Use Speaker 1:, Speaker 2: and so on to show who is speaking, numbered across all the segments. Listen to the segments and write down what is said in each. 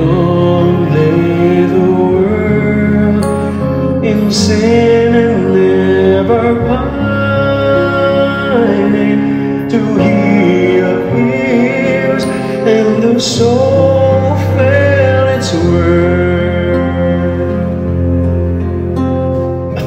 Speaker 1: Long lay the world in sin and pining to He appears, and the soul fell its. A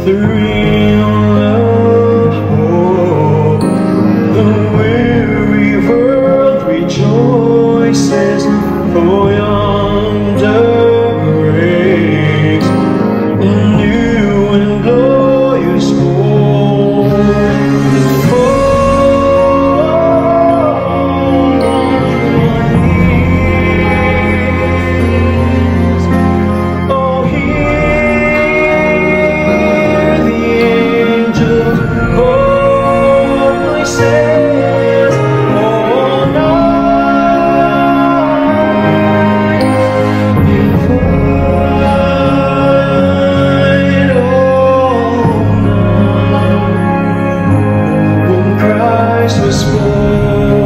Speaker 1: all night.